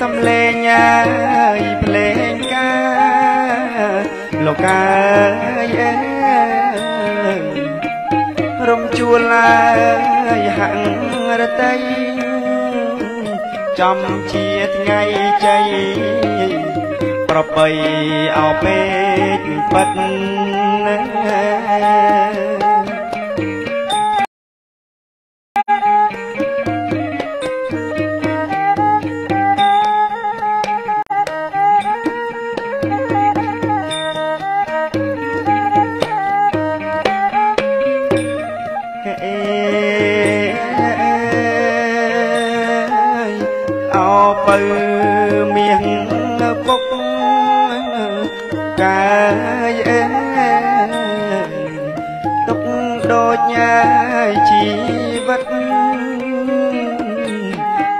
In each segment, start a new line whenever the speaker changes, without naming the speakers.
សំលេងអើយភ្លេងកាលោកអើយអើយរំជួលអើយហាក់រតីចំជាថ្ងៃជ័យប្របីអោពេកប៉ិតណា កាយអេទុកដូចញ៉ាយជីវិត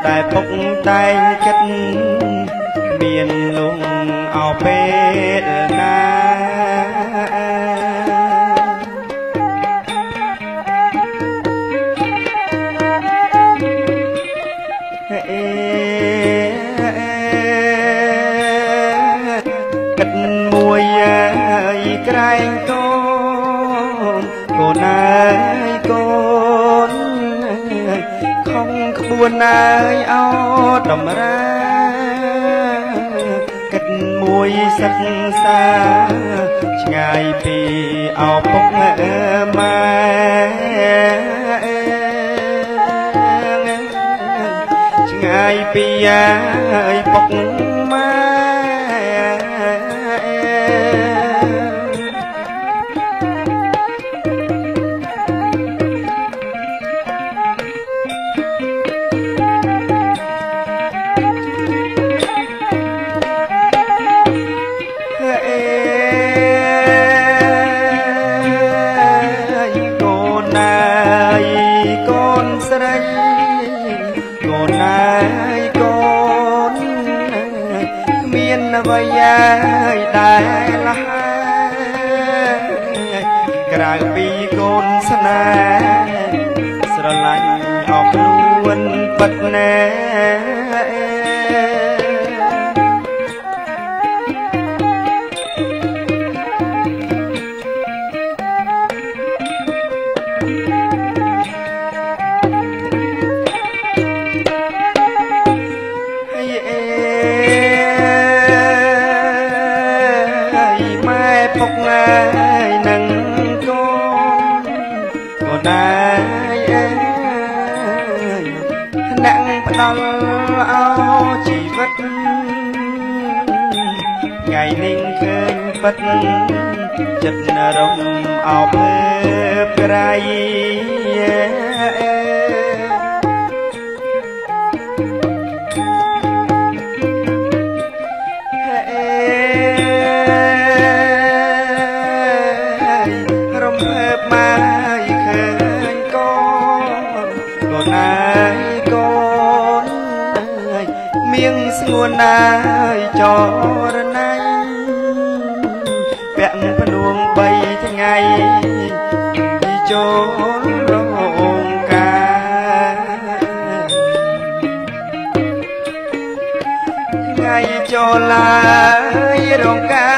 តែពុកតែងចិត្តមានលងអោពេលណា ក្រែងកូនកូនអើយកូនខំក្បួនអើយអោតម្រាគិតមួយសិក្សាឆ្ងាយពីអោពុកម៉ែឆ្ងាយពីអាយពុក ហើយកូនមានអ្វីហើយដែលហើយក្រៅពីកូនស្នេហ៍ ដល់អោជីវិតថ្ងៃនេះឃើញពិតចិត្តរំអោបក្រៃ មៀងស្ងួនណាយចរណៃពាក់ភ្នួង3ថ្ងៃចូលរងកាថ្ងៃចូលឡាយរងកា